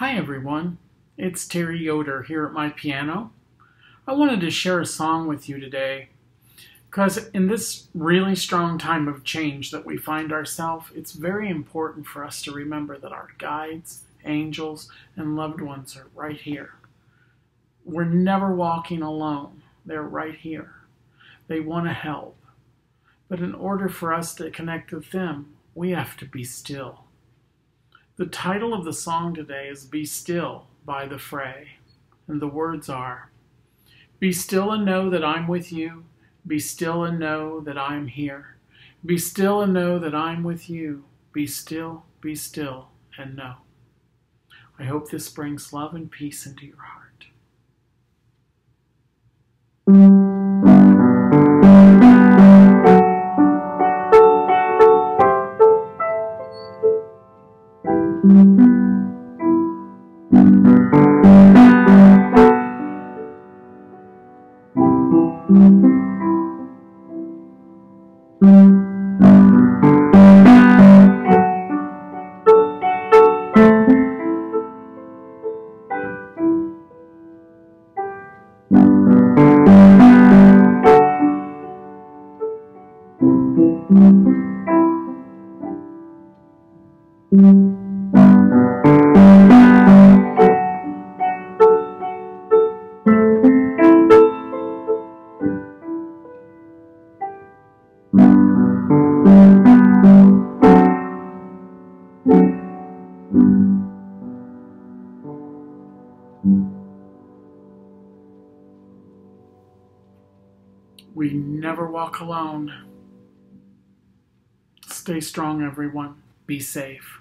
Hi everyone, it's Terry Yoder here at my piano. I wanted to share a song with you today because in this really strong time of change that we find ourselves, it's very important for us to remember that our guides, angels, and loved ones are right here. We're never walking alone. They're right here. They want to help. But in order for us to connect with them, we have to be still. The title of the song today is Be Still by The Fray, and the words are Be still and know that I'm with you. Be still and know that I'm here. Be still and know that I'm with you. Be still, be still, and know. I hope this brings love and peace into your heart. thank mm -hmm. you We never walk alone. Stay strong, everyone. Be safe.